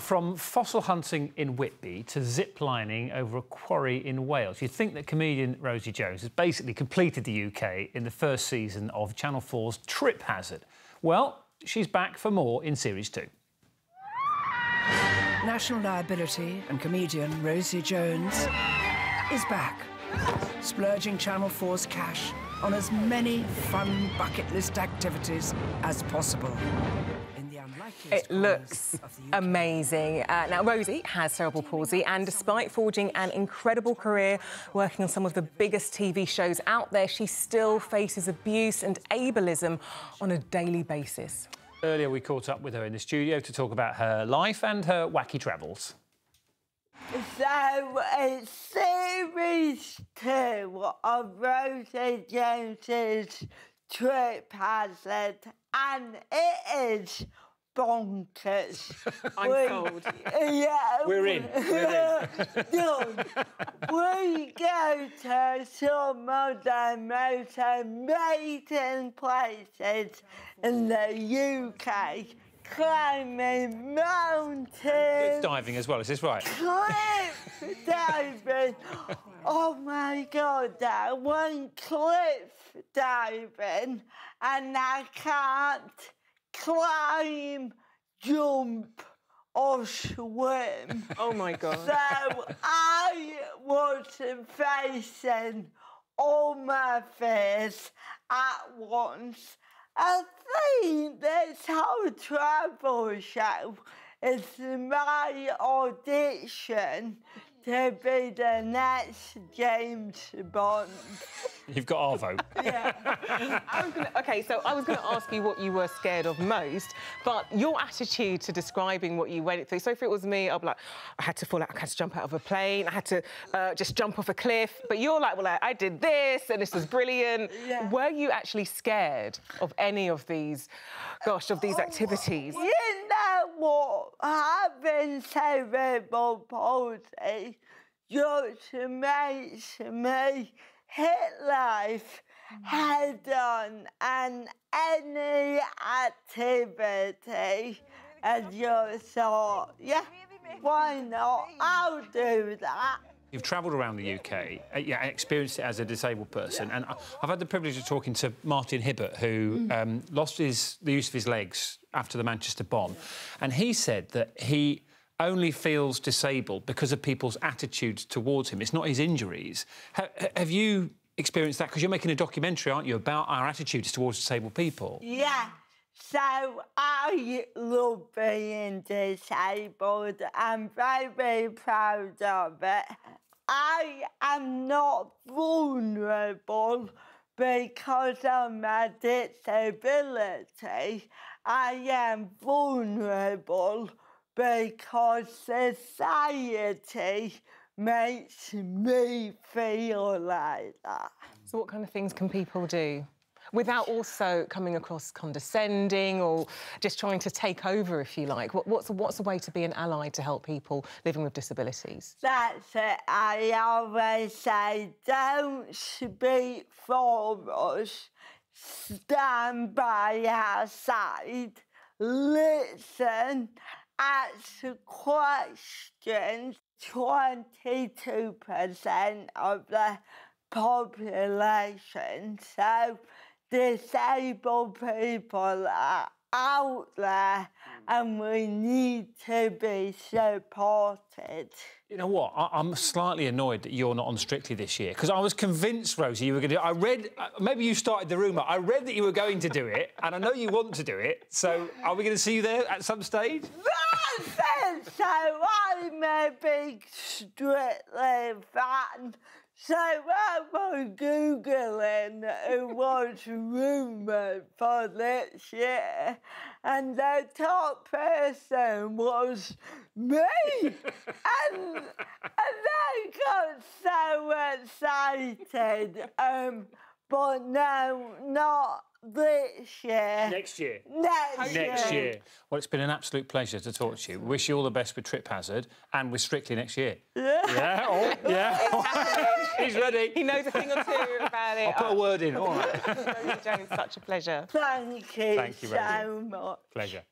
From fossil hunting in Whitby to ziplining over a quarry in Wales, you'd think that comedian Rosie Jones has basically completed the UK in the first season of Channel 4's Trip Hazard. Well, she's back for more in Series 2. National liability and comedian Rosie Jones is back, splurging Channel 4's cash on as many fun bucket list activities as possible. It looks amazing. Uh, now, Rosie has cerebral palsy, and despite forging an incredible career working on some of the biggest TV shows out there, she still faces abuse and ableism on a daily basis. Earlier, we caught up with her in the studio to talk about her life and her wacky travels. So it's series two of Rosie Jones's Trip Hazard, and it is bonkers. I'm we, told. Yeah. We're in. We're in. we go to some of the most amazing places in the UK. Climbing mountains. Cliff diving as well, is this right? Cliff diving. Oh my god, that one cliff diving and I can't climb, jump, or swim. Oh my God. So I was facing all my fears at once. I think this whole travel show is my audition to be the next James Bond. You've got our vote. yeah. gonna, OK, so I was going to ask you what you were scared of most, but your attitude to describing what you went through. So if it was me, I'd be like, I had to fall out, I had to jump out of a plane, I had to uh, just jump off a cliff. But you're like, well, I, I did this, and this was brilliant. Yeah. Were you actually scared of any of these, gosh, of these activities? You what? Having cerebral palsy just makes me hit life head on and any activity and you thought, yeah, why not? I'll do that. You've travelled around the UK, uh, yeah, experienced it as a disabled person, and I've had the privilege of talking to Martin Hibbert, who mm. um, lost his, the use of his legs after the Manchester bomb, and he said that he only feels disabled because of people's attitudes towards him. It's not his injuries. Ha have you experienced that? Because you're making a documentary, aren't you, about our attitudes towards disabled people? Yeah. So I love being disabled. I'm very, very proud of it. I am not vulnerable because of my disability. I am vulnerable because society makes me feel like that. So what kind of things can people do? Without also coming across condescending or just trying to take over, if you like. what's, what's a way to be an ally to help people living with disabilities? That's it. I always say, don't speak for us. Stand by our side. Listen ask questions 22% of the population. So disabled people are out there and we need to be supported. You know what? I am slightly annoyed that you're not on Strictly this year because I was convinced, Rosie, you were going to. I read, uh, maybe you started the rumour. I read that you were going to do it, and I know you want to do it. So, are we going to see you there at some stage? That's it. So, I'm a big Strictly fan. So I was Googling who was rumoured for this year, and the top person was me. and, and I got so excited. Um, but no, not this year. Next year. Next, next year. year. Well, it's been an absolute pleasure to talk to you. Wish you all the best with Trip Hazard and with Strictly next year. Yeah. Yeah. Oh, yeah. He's ready. He knows a thing or two about it. I'll put a word in. All right. Jones, such a pleasure. Thank you. Thank you, so much. Pleasure.